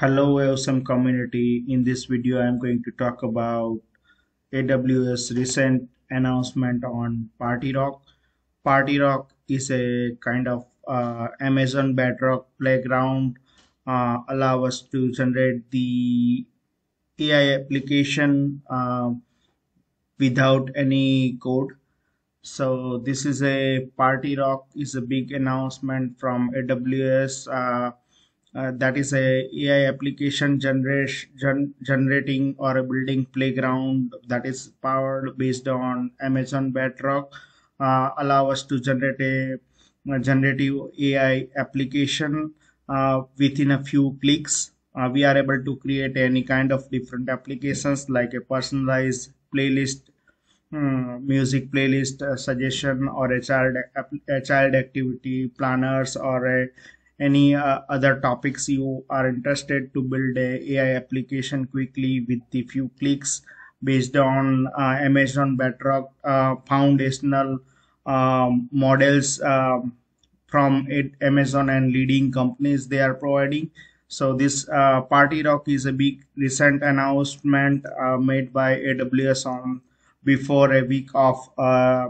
Hello awesome community. In this video I'm going to talk about AWS recent announcement on Party Rock. Party Rock is a kind of uh, Amazon Bedrock playground uh, allow us to generate the AI application uh, without any code. So this is a Party Rock is a big announcement from AWS uh, uh, that is a AI application generation gen generating or a building playground that is powered based on Amazon Bedrock uh, allow us to generate a, a generative AI application uh, within a few clicks. Uh, we are able to create any kind of different applications like a personalized playlist Hmm, music playlist uh, suggestion or a child a child activity planners or a any uh, other topics you are interested to build a AI application quickly with a few clicks based on uh, Amazon Bedrock uh, foundational um, models um, from it, Amazon and leading companies they are providing. So this uh, Party Rock is a big recent announcement uh, made by AWS on before a week of uh,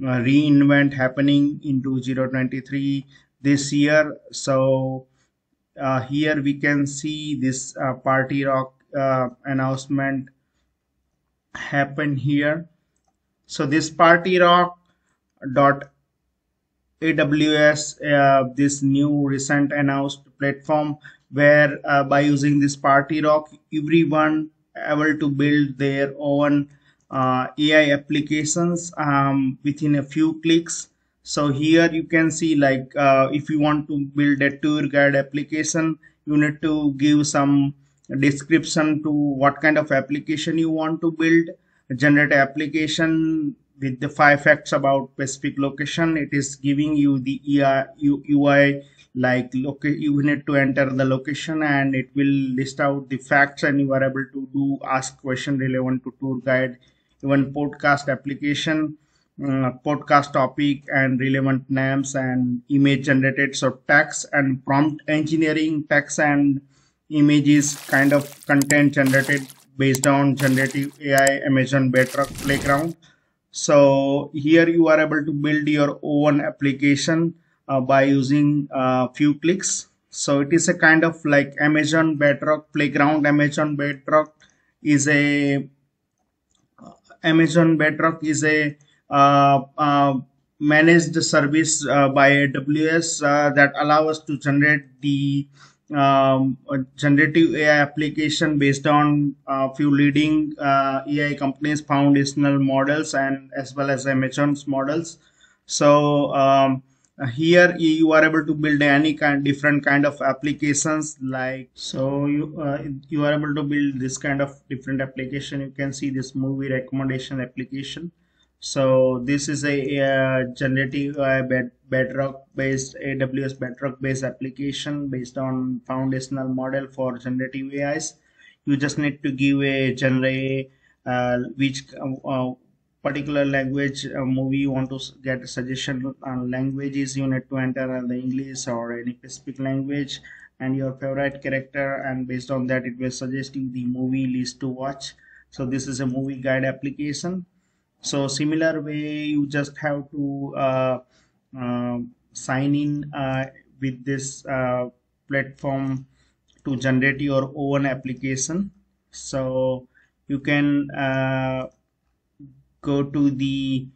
reinvent happening into 2023 this year. So uh, here we can see this uh, party rock uh, announcement happen here. So this party rock dot aws uh, this new recent announced platform where uh, by using this party rock everyone able to build their own uh, ai applications um, within a few clicks so here you can see like uh, if you want to build a tour guide application you need to give some description to what kind of application you want to build. Generate application with the five facts about specific location. It is giving you the UI like you need to enter the location and it will list out the facts and you are able to do ask question relevant to tour guide even podcast application podcast topic and relevant names and image generated. So text and prompt engineering text and images kind of content generated based on generative ai amazon bedrock playground. So here you are able to build your own application uh, by using a uh, few clicks. So it is a kind of like amazon bedrock playground. Amazon bedrock is a amazon bedrock is a uh, uh, managed service uh, by AWS that allow us to generate the um, generative AI application based on a few leading uh, AI companies foundational models and as well as Amazon's models. So um, here you are able to build any kind different kind of applications like so you uh, you are able to build this kind of different application. You can see this movie recommendation application so this is a, a generative uh, bed, bedrock based aws bedrock based application based on foundational model for generative ais you just need to give a generate uh, which uh, particular language uh, movie you want to get a suggestion on languages you need to enter the english or any specific language and your favorite character and based on that it will suggest you the movie list to watch. So this is a movie guide application so similar way you just have to uh, uh, sign in uh, with this uh, platform to generate your own application. So you can uh, go to the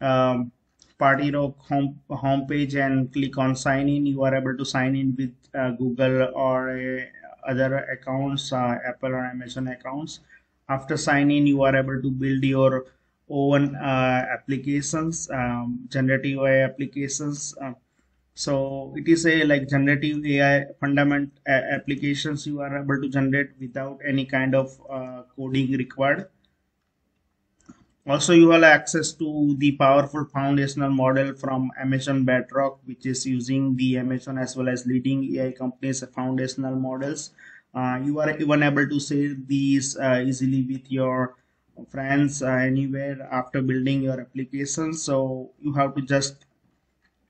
um, party rock home homepage and click on sign in. You are able to sign in with uh, google or other accounts apple or amazon accounts. After sign in you are able to build your own uh, applications um, generative AI applications uh, so it is a like generative AI fundament uh, applications you are able to generate without any kind of coding required. Also you have access to the powerful foundational model from Amazon Bedrock which is using the Amazon as well as leading AI companies foundational models. Uh, you are even able to save these uh, easily with your uh, anywhere after building your application. So you have to just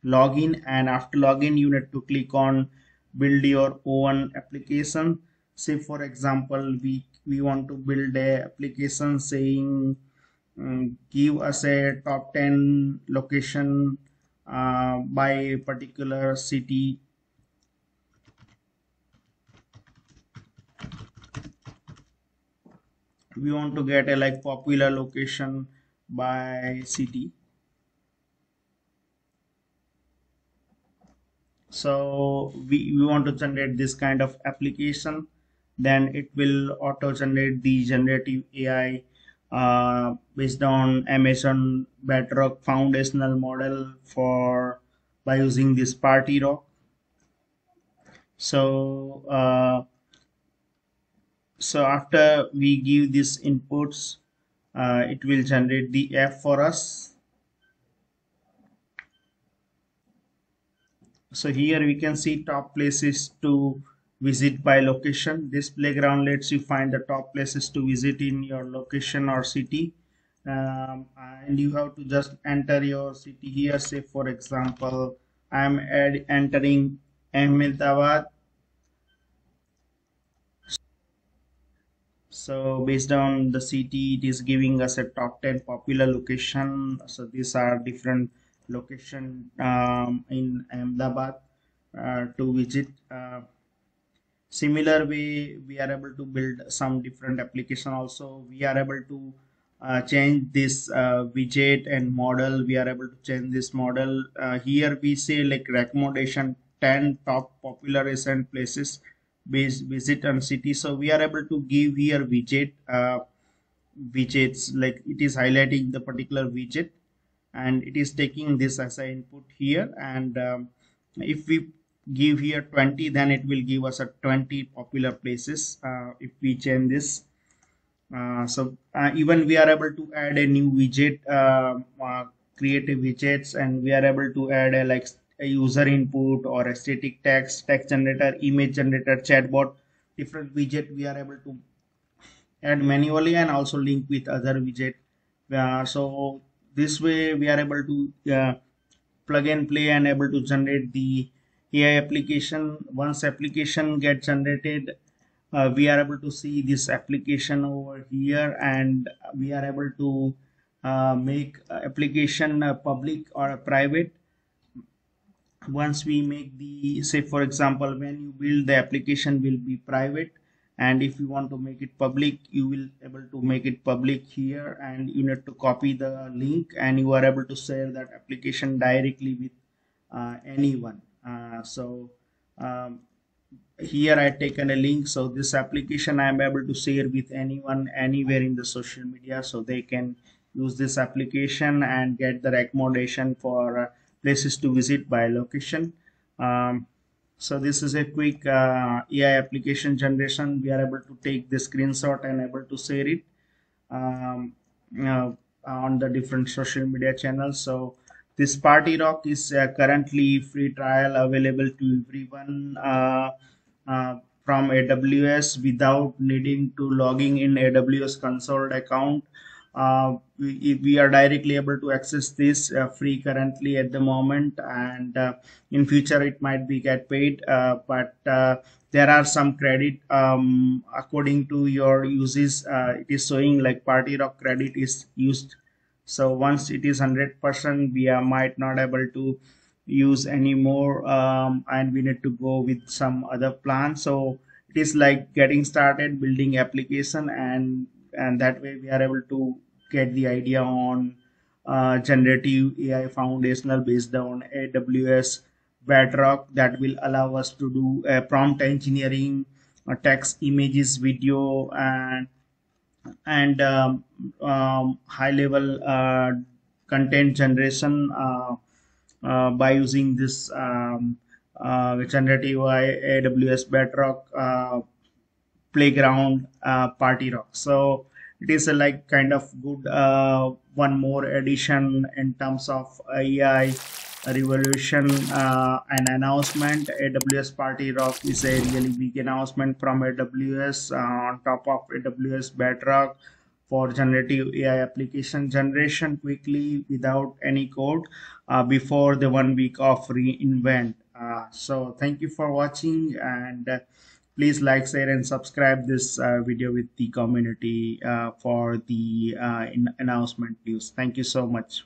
log in and after login you need to click on build your own application. Say for example we we want to build a application saying um, give us a top 10 location uh, by particular city we want to get a like popular location by city. So we, we want to generate this kind of application. Then it will auto generate the generative AI uh, based on Amazon Bedrock foundational model for by using this party rock. So uh, so after we give these inputs uh, it will generate the f for us. So here we can see top places to visit by location. This playground lets you find the top places to visit in your location or city. Um, and you have to just enter your city here. Say for example i'm entering ahmedabad so based on the city it is giving us a top 10 popular location. So these are different location um, in Ahmedabad uh, to visit. Uh, similar way we are able to build some different application also. We are able to uh, change this uh, widget and model. We are able to change this model. Uh, here we say like recommendation 10 top popular recent places based visit on city. So we are able to give here widget uh, widgets. Like it is highlighting the particular widget and it is taking this as an input here. And um, if we give here 20 then it will give us a 20 popular places uh, if we change this. Uh, so uh, even we are able to add a new widget uh, uh, create a widgets and we are able to add a like a user input or a static text text generator image generator chatbot different widget we are able to add manually and also link with other widget. Uh, so this way we are able to uh, plug and play and able to generate the AI application. Once application get generated uh, we are able to see this application over here and we are able to uh, make application public or private once we make the say for example when you build the application will be private. And if you want to make it public you will able to make it public here. And you need to copy the link and you are able to share that application directly with uh, anyone. Uh, so um, here I taken a link. So this application I am able to share with anyone anywhere in the social media. So they can use this application and get the recommendation for places to visit by location. Um, so this is a quick uh, AI application generation. We are able to take the screenshot and able to share it um, on the different social media channels. So this party rock is uh, currently free trial available to everyone uh, uh from aws without needing to logging in aws console account uh, we, we are directly able to access this uh, free currently at the moment and uh, in future it might be get paid uh, but uh, there are some credit um, according to your uses uh, it is showing like party rock credit is used. So once it is 100% we are might not able to use anymore um, and we need to go with some other plan. So it is like getting started building application and and that way we are able to get the idea on uh, generative AI foundational based on AWS Bedrock that will allow us to do prompt engineering, uh, text, images, video, and and um, um, high level uh, content generation uh, by using this um, generative AI AWS Bedrock playground party rock. So it is a like kind of good uh, one more addition in terms of AI revolution uh, and announcement. Aws party rock is a really big announcement from aws uh, on top of aws bedrock for generative ai application generation quickly without any code uh, before the one week of reinvent. Uh, so thank you for watching and please like share and subscribe this uh, video with the community uh, for the uh, announcement news. Thank you so much